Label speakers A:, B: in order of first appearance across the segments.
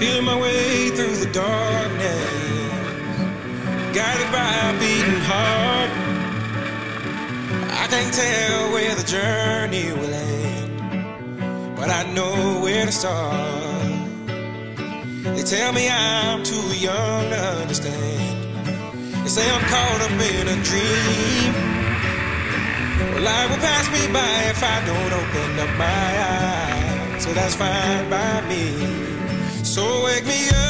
A: Feeling my way through the darkness, guided by a beating heart. I can't tell where the journey will end, but I know where to start. They tell me I'm too young to understand. They say I'm caught up in a dream. Life will pass me by if I don't open up my eyes. So that's fine by me. So wake me up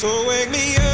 A: So wake me up